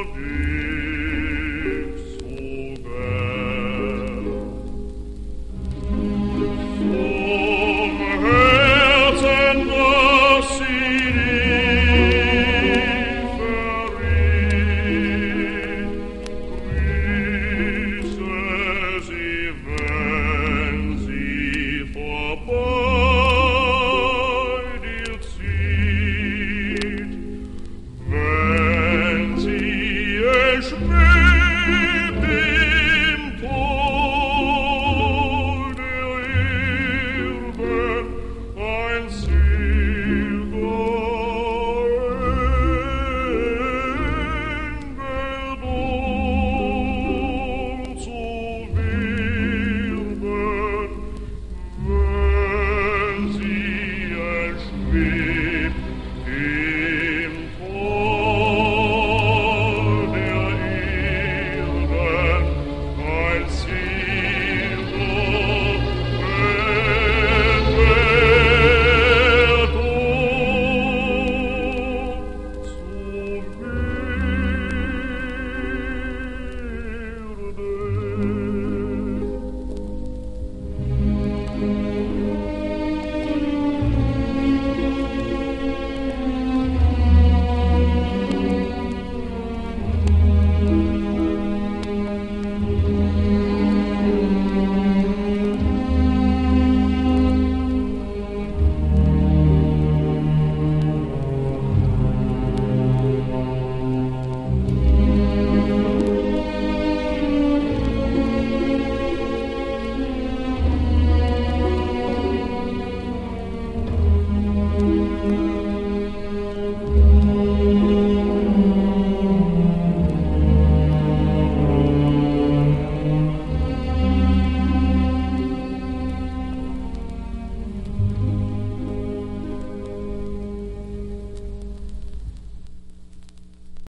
of you.